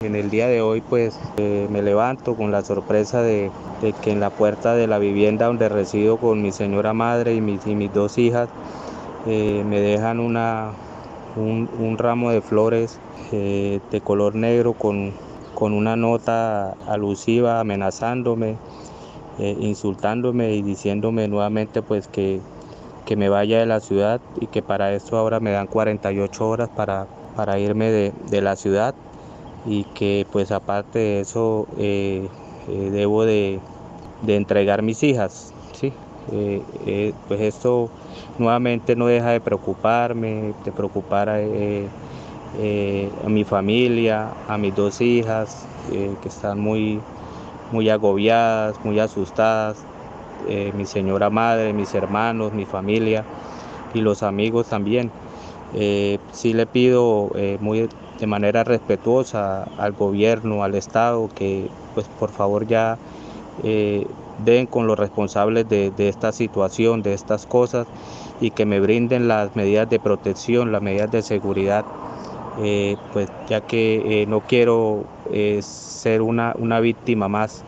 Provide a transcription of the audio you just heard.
En el día de hoy pues eh, me levanto con la sorpresa de, que en la puerta de la vivienda donde resido con mi señora madre y mis, dos hijas eh, me dejan un, ramo de flores eh, de color negro con, una nota alusiva amenazándome, insultándome y diciéndome nuevamente pues que, que me vaya de la ciudad y que para esto ahora me dan 48 horas para, irme de la ciudad y que pues aparte de eso eh, eh, debo de, entregar mis hijas. ¿sí? Eh, pues esto nuevamente no deja de preocuparme, de preocupar a, mi familia, a mis dos hijas que están muy, muy agobiadas, muy asustadas, mi señora madre, mis hermanos, mi familia y los amigos también. Sí le pido muy de manera respetuosa al gobierno, al Estado, que pues por favor ya eh, den con los responsables de, esta situación, de estas cosas y que me brinden las medidas de protección, las medidas de seguridad, eh, pues ya que eh, no quiero ser una, una víctima más